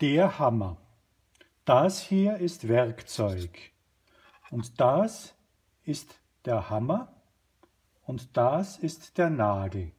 Der Hammer. Das hier ist Werkzeug. Und das ist der Hammer und das ist der Nagel.